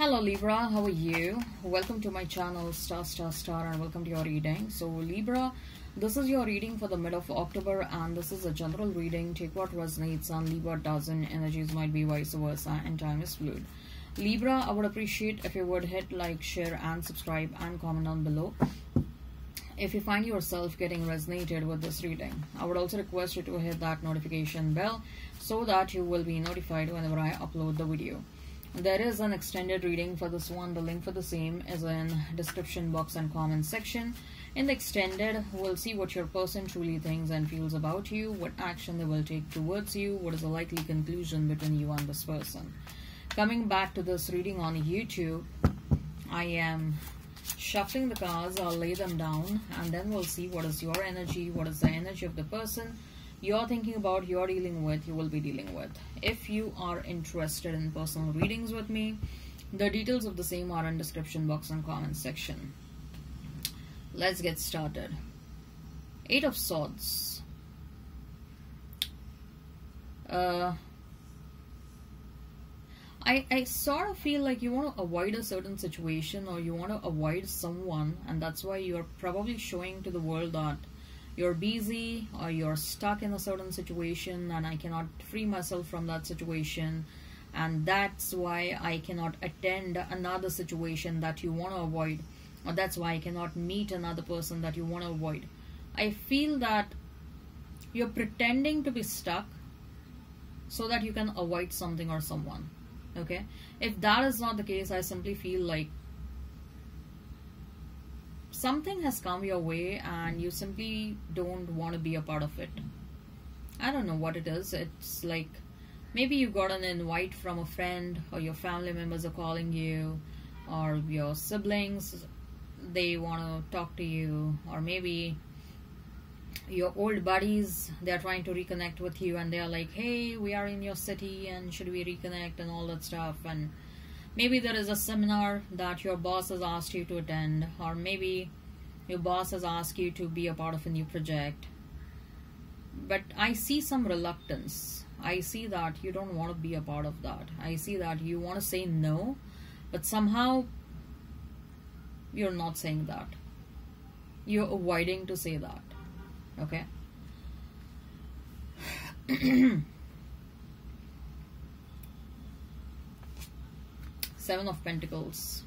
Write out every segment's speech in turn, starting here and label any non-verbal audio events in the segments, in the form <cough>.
Hello Libra, how are you? Welcome to my channel Staar Staar Staar and welcome to your reading. So Libra, this is your reading for the mid of October and this is a general reading. Take what resonates and leave what doesn't. Energies might be vice versa and time is fluid. Libra, I would appreciate if you would hit like, share and subscribe and comment down below if you find yourself getting resonated with this reading. I would also request you to hit that notification bell so that you will be notified whenever I upload the video. There is an extended reading for this one. The link for the same is in description box and comment section. In the extended, we'll see what your person truly thinks and feels about you, what action they will take towards you, what is the likely conclusion between you and this person. Coming back to this reading on YouTube, I am shuffling the cards. I'll lay them down and then we'll see what is your energy, what is the energy of the person you're thinking about, you're dealing with, you will be dealing with. If you are interested in personal readings with me, the details of the same are in description box and comment section. Let's get started. Eight of Swords. Uh, I, I sort of feel like you want to avoid a certain situation or you want to avoid someone and that's why you're probably showing to the world that you're busy or you're stuck in a certain situation and I cannot free myself from that situation and that's why I cannot attend another situation that you want to avoid or that's why I cannot meet another person that you want to avoid. I feel that you're pretending to be stuck so that you can avoid something or someone. Okay? If that is not the case, I simply feel like something has come your way and you simply don't want to be a part of it. I don't know what it is. It's like maybe you got an invite from a friend or your family members are calling you or your siblings they want to talk to you or maybe your old buddies they're trying to reconnect with you and they're like hey we are in your city and should we reconnect and all that stuff and maybe there is a seminar that your boss has asked you to attend or maybe your boss has asked you to be a part of a new project. But i see some reluctance. I see that you don't want to be a part of that. I see that you want to say no but somehow you're not saying that. You're avoiding to say that. Okay <clears throat> Seven of Pentacles.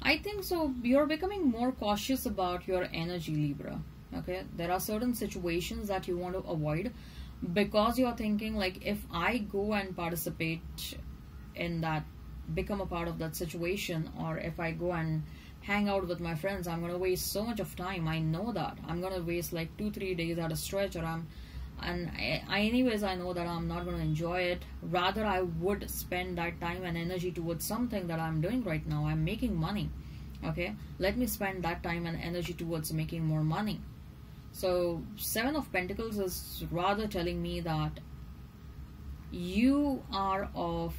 I think so. You're becoming more cautious about your energy, Libra. Okay, there are certain situations that you want to avoid because you're thinking, like, if I go and participate in that, become a part of that situation, or if I go and hang out with my friends, I'm going to waste so much of time. I know that. I'm going to waste like two, three days at a stretch, or I'm and I, anyways i know that i'm not going to enjoy it. Rather i would spend that time and energy towards something that i'm doing right now. I'm making money okay? Let me spend that time and energy towards making more money. So seven of pentacles is rather telling me that you are of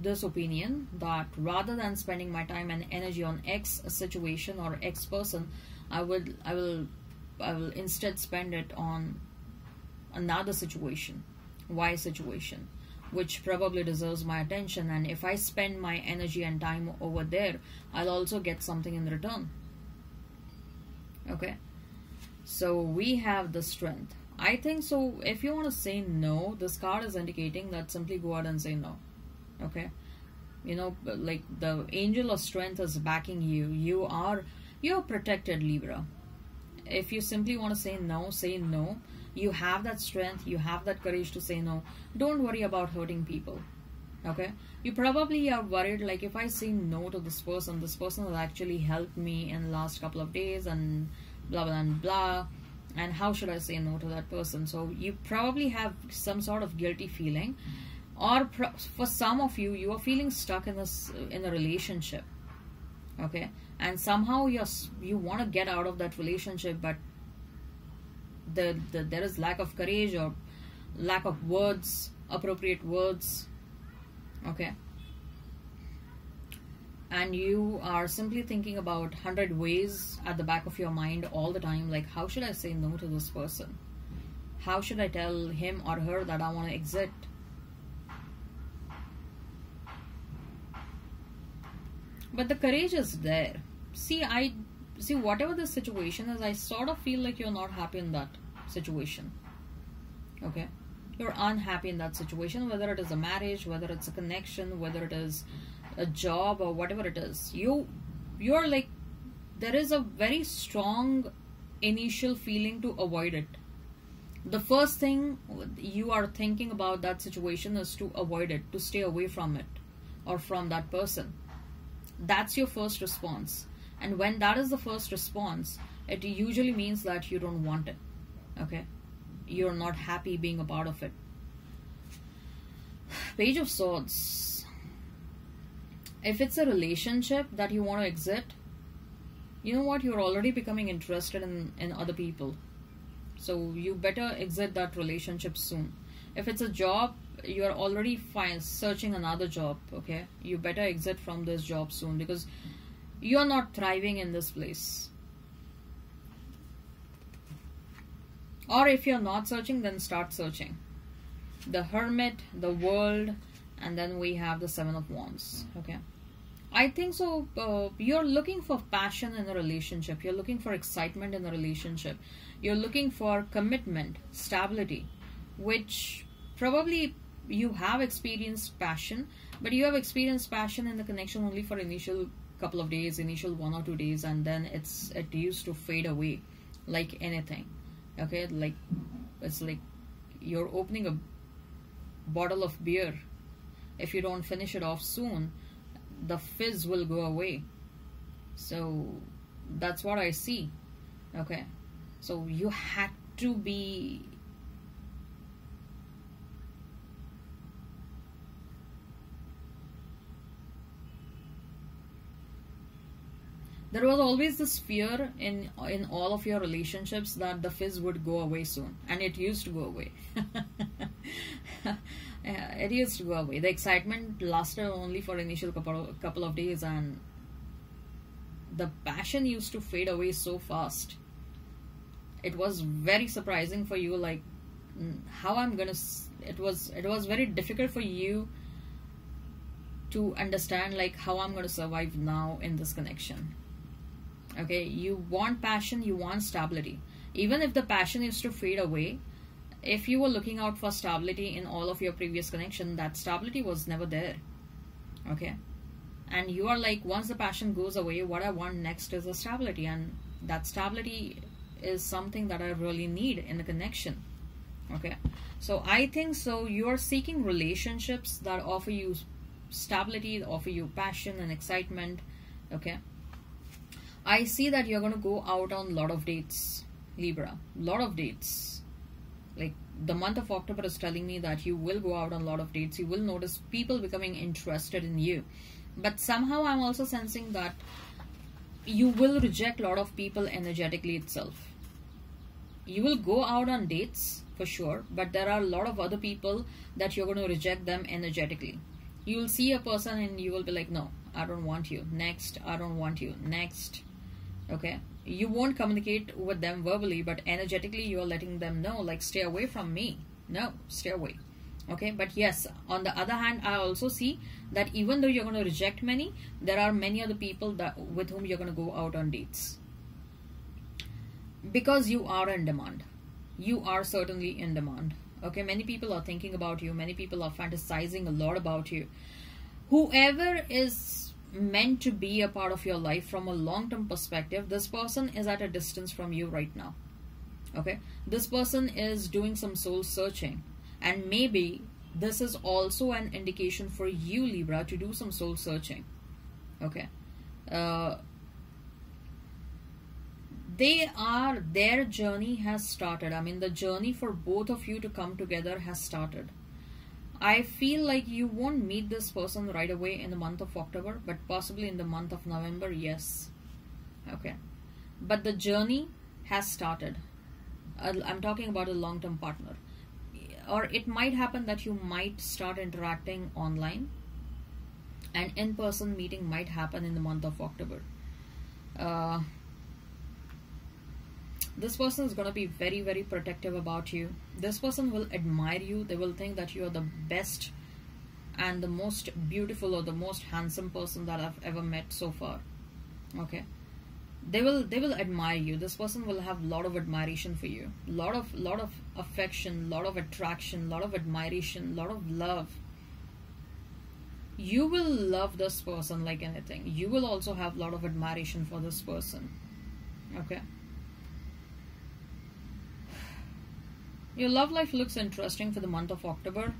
this opinion that rather than spending my time and energy on x situation or x person i would i will I will instead spend it on another situation, why situation, which probably deserves my attention. And if I spend my energy and time over there, I'll also get something in return. Okay. So we have the strength. I think so. If you want to say no, this card is indicating that simply go out and say no. Okay. You know, like the angel of strength is backing you. You are, you're protected, Libra if you simply want to say no say no. You have that strength you have that courage to say no. Don't worry about hurting people okay? You probably are worried like if i say no to this person this person will actually help me in the last couple of days and blah blah blah. And how should i say no to that person? So you probably have some sort of guilty feeling. Or for some of you you are feeling stuck in this in a relationship okay? And somehow you you want to get out of that relationship but the, the there is lack of courage or lack of words appropriate words okay? And you are simply thinking about 100 ways at the back of your mind all the time like how should i say no to this person? How should i tell him or her that i want to exit but the courage is there. See i see whatever the situation is i sort of feel like you're not happy in that situation. Okay? You're unhappy in that situation whether it is a marriage whether it's a connection whether it is a job or whatever it is. You you're like there is a very strong initial feeling to avoid it. The first thing you are thinking about that situation is to avoid it to stay away from it or from that person that's your first response. And when that is the first response it usually means that you don't want it. Okay? You're not happy being a part of it. <sighs> Page of swords. If it's a relationship that you want to exit you know what? You're already becoming interested in in other people. So you better exit that relationship soon. If it's a job you're already fine searching another job okay? You better exit from this job soon because you're not thriving in this place. Or if you're not searching then start searching. The hermit the world and then we have the seven of wands okay? I think so uh, you're looking for passion in a relationship. You're looking for excitement in a relationship. You're looking for commitment stability which probably you have experienced passion but you have experienced passion in the connection only for initial couple of days initial one or two days and then it's it used to fade away like anything okay? Like it's like you're opening a bottle of beer. If you don't finish it off soon the fizz will go away. So that's what i see okay? So you had to be there was always this fear in in all of your relationships that the fizz would go away soon. And it used to go away. <laughs> It used to go away. The excitement lasted only for initial couple of, couple of days and the passion used to fade away so fast. It was very surprising for you like mm, how i'm gonna it was it was very difficult for you to understand like how i'm gonna survive now in this connection okay you want passion you want stability. Even if the passion is to fade away if you were looking out for stability in all of your previous connection that stability was never there. Okay? And you are like once the passion goes away what i want next is a stability and that stability is something that i really need in the connection. Okay? So i think so you are seeking relationships that offer you stability offer you passion and excitement. Okay I see that you're going to go out on a lot of dates, Libra. lot of dates. Like the month of October is telling me that you will go out on a lot of dates. You will notice people becoming interested in you. But somehow I'm also sensing that you will reject a lot of people energetically itself. You will go out on dates for sure, but there are a lot of other people that you're going to reject them energetically. You will see a person and you will be like, no, I don't want you. Next, I don't want you. Next, okay? You won't communicate with them verbally but energetically you're letting them know like stay away from me. No stay away. Okay? But yes on the other hand i also see that even though you're going to reject many there are many other people that with whom you're going to go out on dates. Because you are in demand. You are certainly in demand. Okay? Many people are thinking about you. Many people are fantasizing a lot about you. Whoever is meant to be a part of your life from a long term perspective, this person is at a distance from you right now. Okay, this person is doing some soul searching, and maybe this is also an indication for you, Libra, to do some soul searching. Okay, uh, they are their journey has started. I mean, the journey for both of you to come together has started I feel like you won't meet this person right away in the month of October, but possibly in the month of November, yes. Okay. But the journey has started. I'm talking about a long term partner. Or it might happen that you might start interacting online, and in person meeting might happen in the month of October. Uh, this person is going to be very very protective about you this person will admire you they will think that you are the best and the most beautiful or the most handsome person that I've ever met so far. Okay. They will they will admire you. This person will have a lot of admiration for you. Lot of lot of affection, lot of attraction, lot of admiration, lot of love. You will love this person like anything. You will also have a lot of admiration for this person. Okay. Your love life looks interesting for the month of October.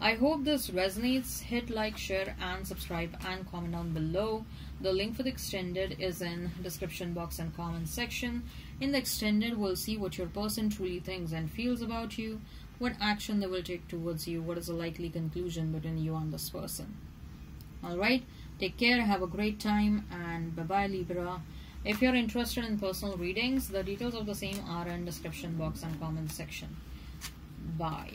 I hope this resonates. Hit like, share and subscribe and comment down below. The link for the extended is in description box and comment section. In the extended, we'll see what your person truly thinks and feels about you, what action they will take towards you, what is the likely conclusion between you and this person. Alright, take care, have a great time and bye-bye Libra. If you're interested in personal readings, the details of the same are in description box and comment section. Bye.